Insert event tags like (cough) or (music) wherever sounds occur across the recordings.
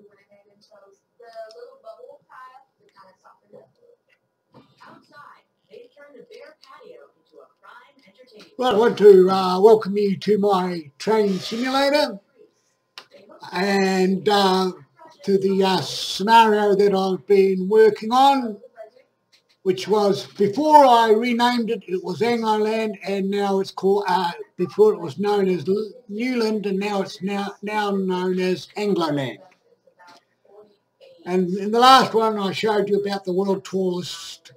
we went ahead and chose the little bubble to kind of soften up. Outside, turned the bare patio into a prime. Well, I want to uh, welcome you to my training simulator and uh, to the uh, scenario that I've been working on, which was before I renamed it, it was Angloland, and now it's called. Uh, before it was known as Newland, and now it's now now known as Angloland. And in the last one, I showed you about the world tallest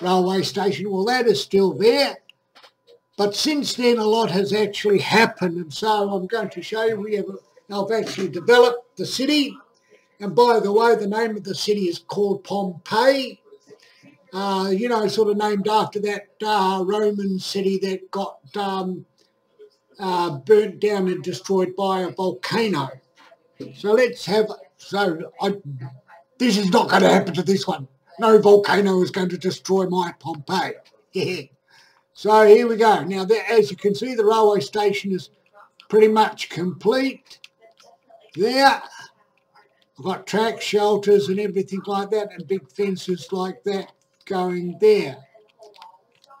railway station. Well, that is still there. But since then, a lot has actually happened, and so I'm going to show you. We have, I've actually developed the city, and by the way, the name of the city is called Pompeii. Uh, you know, sort of named after that uh, Roman city that got um, uh, burnt down and destroyed by a volcano. So let's have. So I, this is not going to happen to this one. No volcano is going to destroy my Pompeii. (laughs) So here we go. Now, there, as you can see, the railway station is pretty much complete. There, I've got track shelters and everything like that, and big fences like that going there.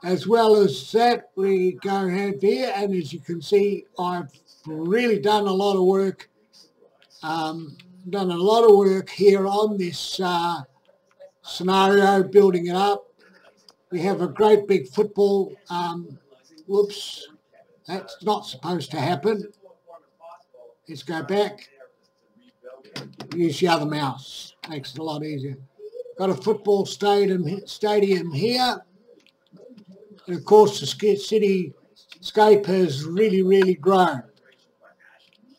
As well as that, we go ahead here, and as you can see, I've really done a lot of work, um, done a lot of work here on this uh, scenario, building it up. We have a great big football. Um, whoops, that's not supposed to happen. Let's go back. Use the other mouse. Makes it a lot easier. Got a football stadium stadium here. And of course, the city scape has really, really grown.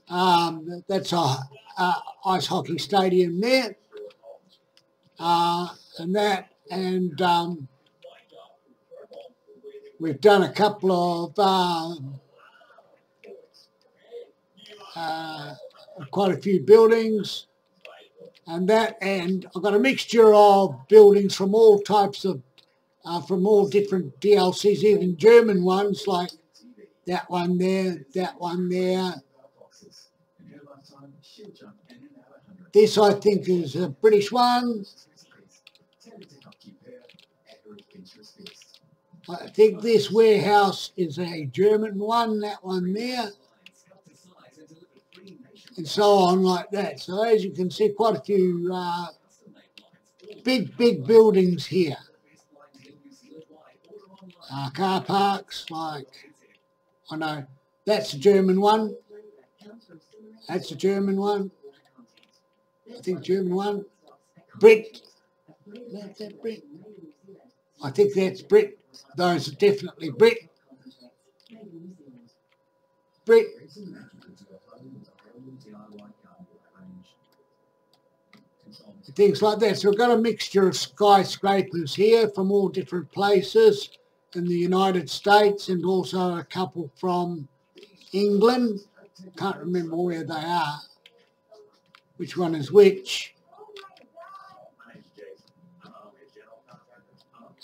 Um, that's a, a, ice hockey stadium there. Uh, and that, and um, we've done a couple of uh, uh, quite a few buildings and that and I've got a mixture of buildings from all types of uh, from all different DLCs even German ones like that one there that one there this I think is a British one I think this warehouse is a German one that one there and so on like that. So as you can see, quite a few uh, big, big buildings here. Uh, car parks, like, I know, that's a German one. That's a German one. I think German one. Brit. That's that Brit. I think that's Brit. Those are definitely Brit. Brit. things like that. So we've got a mixture of skyscrapers here from all different places in the United States and also a couple from England. Can't remember where they are, which one is which.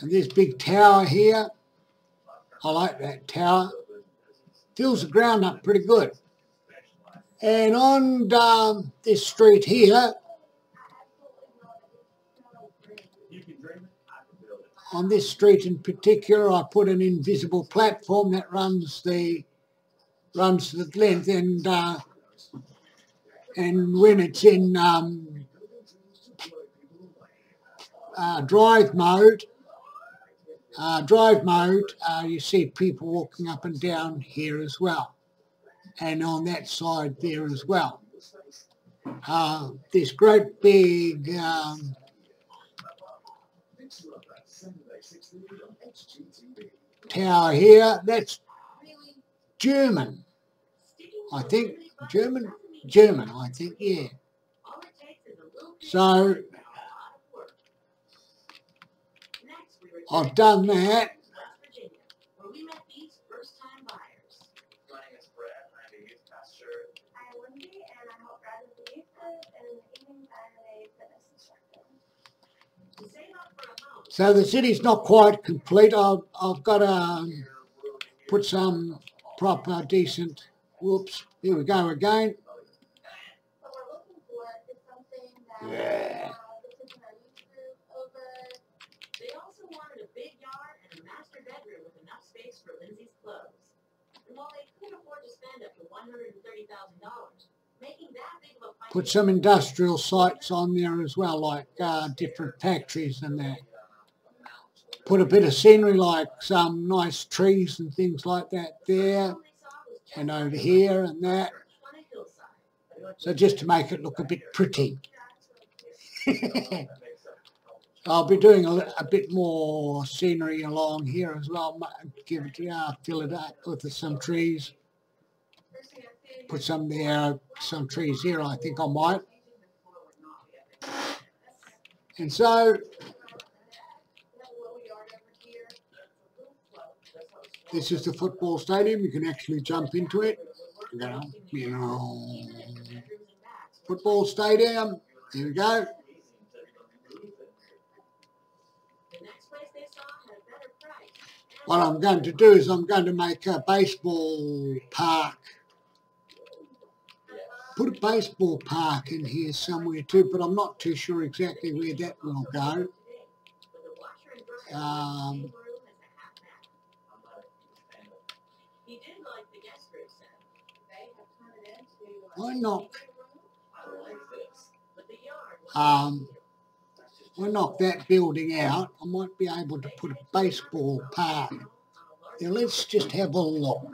And this big tower here, I like that tower. Fills the ground up pretty good. And on um, this street here, on this street in particular, I put an invisible platform that runs the runs the length, and uh, and when it's in um, uh, drive mode, uh, drive mode, uh, you see people walking up and down here as well, and on that side there as well. Uh, this great big um, tower here, that's German. I think German, German, I think, yeah. So I've done that. So the city's not quite complete. I've, I've got to um, put some proper, decent, whoops, here we go again. big of a put some industrial sites on there as well, like uh, different factories and that. Put a bit of scenery like some nice trees and things like that there and over here and that. So just to make it look a bit pretty. (laughs) I'll be doing a, a bit more scenery along here as well. Give it, yeah, fill it up with some trees. Put some there, some trees here. I think I might. And so this is the football stadium. You can actually jump into it. You know, you know, football stadium. Here we go. What I'm going to do is I'm going to make a baseball park. Put a baseball park in here somewhere too, but I'm not too sure exactly where that will go. Um, Why not? I Um, We'll knock that building out. I might be able to put a baseball park. Now let's just have a look.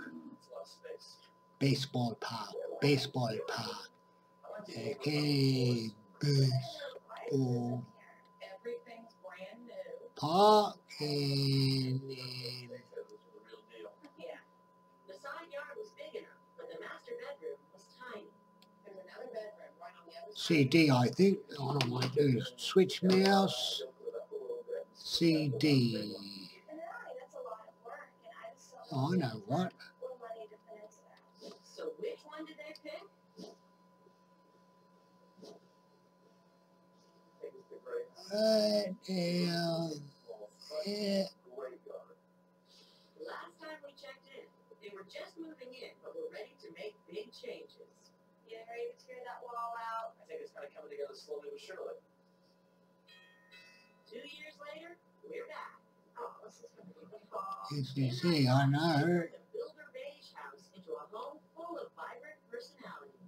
Baseball park, baseball park. Okay, baseball park and right side. CD, I think. What I might do is switch mouse, CD. And really, that's a one did they pick? Right now, yeah. Last time we checked in, they were just moving in, but were ready to make big changes. Getting ready to tear that wall out. I think it's kind of coming together slowly but surely. Two years later, we're back. Oh, this is gonna be the fall. As you see, I know. The Builder Beige House into a home full of vibrant personality.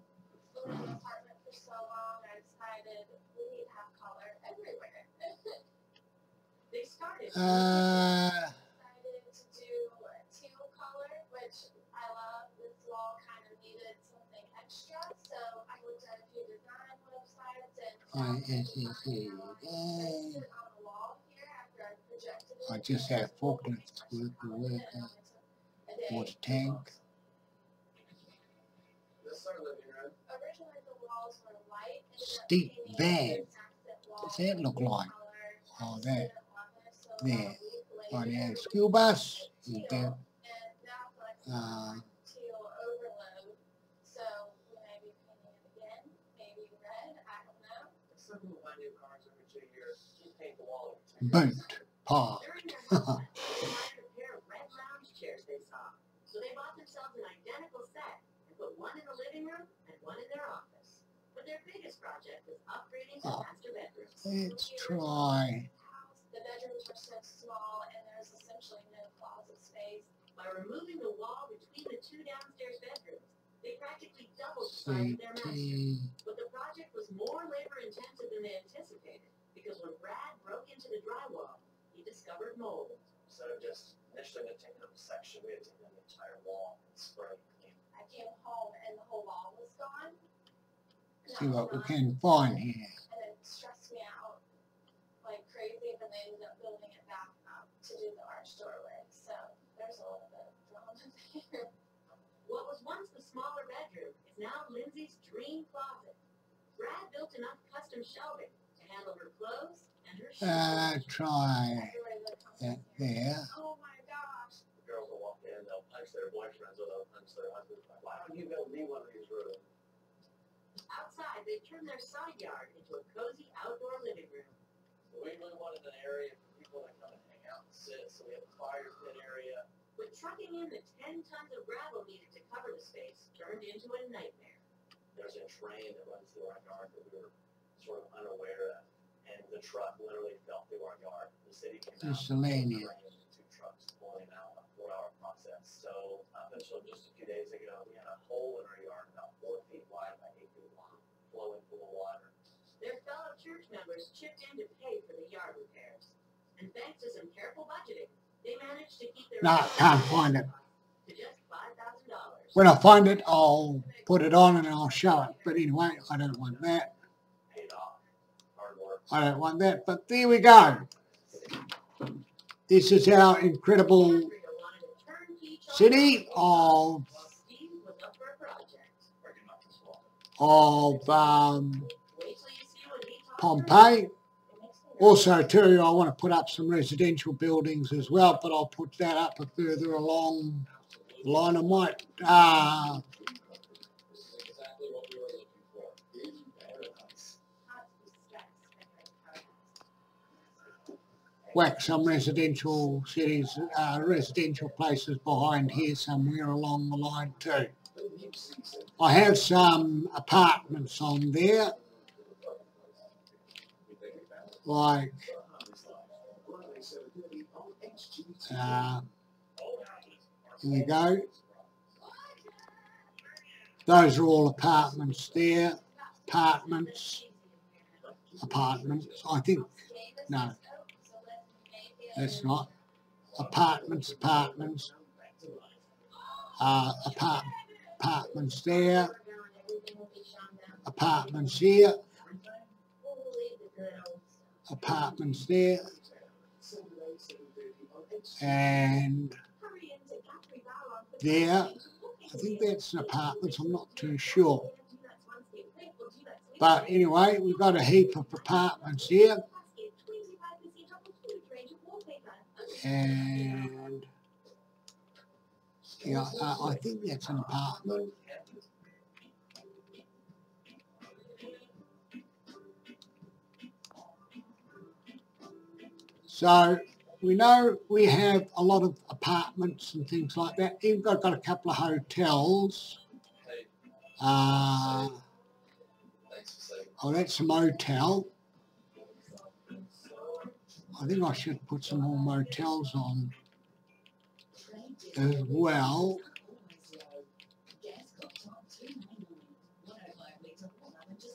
Lived in an apartment for so long, I decided we need to have color everywhere. They started. Uh, decided to do teal color, which I love. This wall kind of needed something extra, so I looked at a few design websites and I, I just forklifts with the worker for the tank. This is our living room. Originally the walls were white. ended up Steep painting van. an accent wall What's that look with like? color. Oh, I that. stood on it, so about a There. week On later, the school bus, you teal, get, and now Flex is uh, on teal Oh. Let's try. The bedrooms are so small and there's essentially no closet space. By removing the wall between the two downstairs bedrooms, they practically doubled the size of their master. But the project was more labor intensive than they anticipated because when Brad broke into the drywall, he discovered mold. Instead of just initially just taking up a section, we had to take down the entire wall and spray it clean. I came home and the whole wall was gone. And See what we can find here. And it stressed me out like crazy, but they ended up building it back up to do the arch doorway, so there's a little bit of drama (laughs) there. What was once the smaller bedroom is now Lindsay's dream closet. Brad built enough custom shelving to handle her clothes and her shoes. Uh, try that comes that in here, there. Oh my gosh, The girls will walk in, they'll punch their boyfriends or they'll punch their husbands. Why don't you build me one of these rooms? Outside, they turned their side yard into a cozy outdoor living room. We really wanted an area for people to come and hang out and sit. So we have a fire pit area. With trucking in the 10 tons of gravel needed to cover the space turned into a nightmare. There's a train that runs through our yard that we were sort of unaware of. And the truck literally fell through our yard. The city came out. Miscellaneous. train and two trucks pulling out a four-hour process. So up until just a few days ago, we had a hole in our yard about four feet wide by eight feet long. Members chipped in to pay for the yard repairs. And thanks to some careful budgeting, they managed to keep their. No, can't find it. To just five thousand dollars. When I find it, I'll put it on and I'll show it. But anyway, I don't want that. Paid off. Hard work. I don't want that. But there we go. This is our incredible city of Steve was Pompeii. Also, too, I want to put up some residential buildings as well, but I'll put that up a further along the line. I might uh, whack some residential cities, uh, residential places behind here somewhere along the line too. I have some apartments on there, like uh, you go. Those are all apartments there, apartments, apartments. I think. No, that's not. Apartments, apartments, uh, apart, apartments there, apartments here, apartments there, and there. I think that's an apartment. I'm not too sure. But anyway, we've got a heap of apartments here, and yeah, I think that's an apartment. So we know we have a lot of apartments and things like that. Even got, got a couple of hotels. Uh, oh, that's a motel. I think I should put some more motels on as well.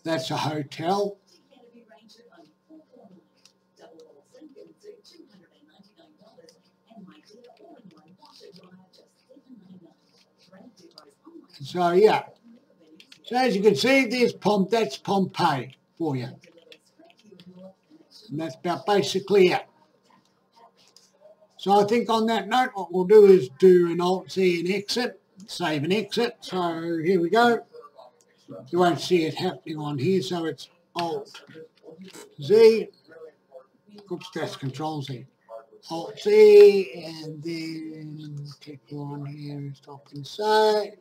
That's a hotel. So yeah. So as you can see, there's Pom. That's Pompeii for you, and that's about basically it. So I think on that note, what we'll do is do an Alt Z and exit, save and exit. So here we go. You won't see it happening on here, so it's Alt Z. Oops, that's Control Z. Alt Z, and then click on here stop and say.